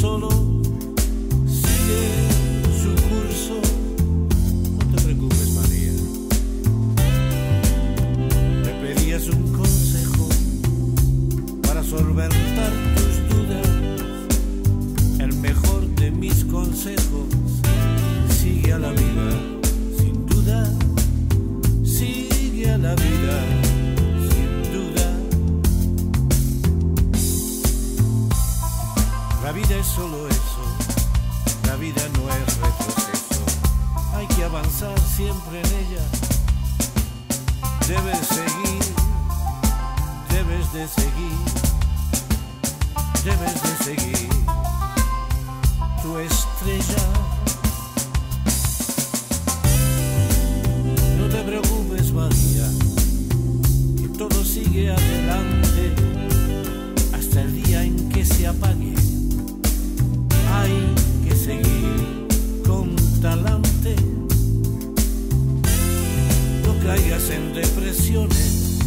solo sigue su curso. No te preocupes, María. Me pedías un consejo para solventar tus dudas. El mejor de mis consejos sigue a la vida. Es solo eso, la vida no es retroceso, hay que avanzar siempre en ella. Debes seguir, debes de seguir, debes de seguir tu estrella. No te preocupes, María, que todo sigue adelante hasta el día en que se apague. En depresiones,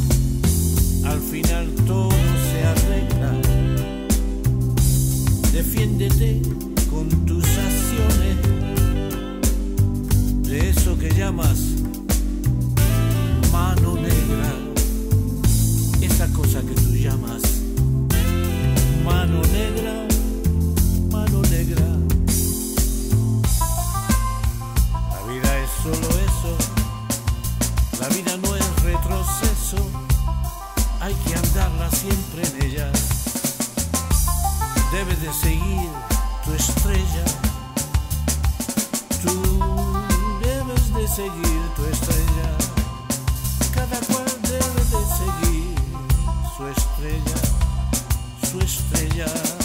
al final todo se arregla. Defiéndete con tus acciones de eso que llamas mano negra, esa cosa que tú llamas mano negra, mano negra. La vida es solo eso, la vida no es retroceso, hay que andarla siempre en ella. Debes de seguir tu estrella. Tú debes de seguir tu estrella. Cada cual debe de seguir su estrella, su estrella.